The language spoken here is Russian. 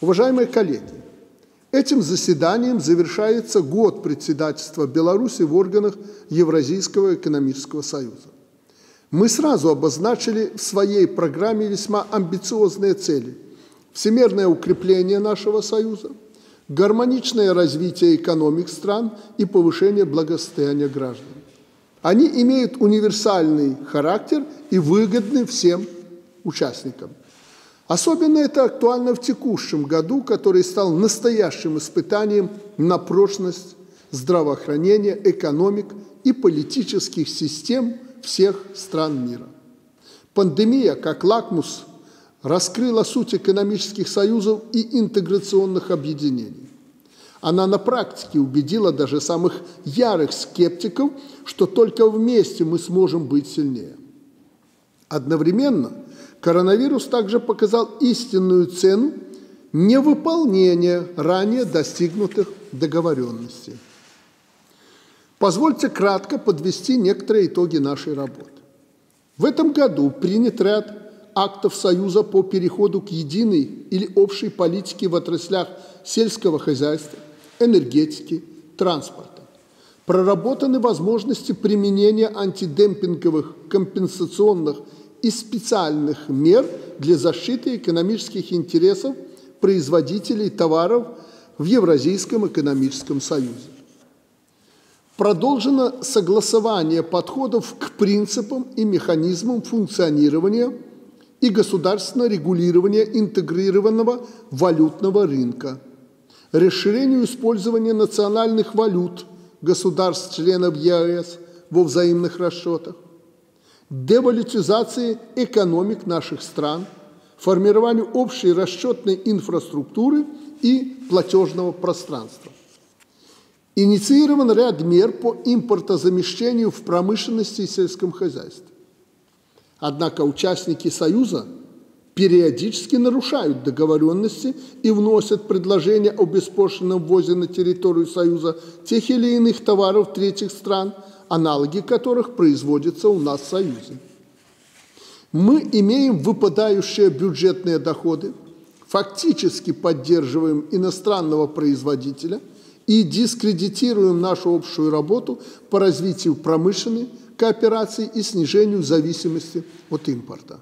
Уважаемые коллеги, этим заседанием завершается год председательства Беларуси в органах Евразийского экономического союза. Мы сразу обозначили в своей программе весьма амбициозные цели. Всемирное укрепление нашего союза, гармоничное развитие экономик стран и повышение благосостояния граждан. Они имеют универсальный характер и выгодны всем участникам – Особенно это актуально в текущем году, который стал настоящим испытанием на прочность здравоохранения, экономик и политических систем всех стран мира. Пандемия, как лакмус, раскрыла суть экономических союзов и интеграционных объединений. Она на практике убедила даже самых ярых скептиков, что только вместе мы сможем быть сильнее. Одновременно – Коронавирус также показал истинную цену невыполнения ранее достигнутых договоренностей. Позвольте кратко подвести некоторые итоги нашей работы. В этом году принят ряд актов Союза по переходу к единой или общей политике в отраслях сельского хозяйства, энергетики, транспорта. Проработаны возможности применения антидемпинговых компенсационных и специальных мер для защиты экономических интересов производителей товаров в Евразийском экономическом союзе. Продолжено согласование подходов к принципам и механизмам функционирования и государственного регулирования интегрированного валютного рынка, расширению использования национальных валют государств-членов ЕАЭС во взаимных расчетах, девалютизации экономик наших стран, формированию общей расчетной инфраструктуры и платежного пространства. Инициирован ряд мер по импортозамещению в промышленности и сельском хозяйстве. Однако участники Союза периодически нарушают договоренности и вносят предложения о беспошлинном ввозе на территорию Союза тех или иных товаров третьих стран – аналоги которых производятся у нас в Союзе. Мы имеем выпадающие бюджетные доходы, фактически поддерживаем иностранного производителя и дискредитируем нашу общую работу по развитию промышленной кооперации и снижению зависимости от импорта.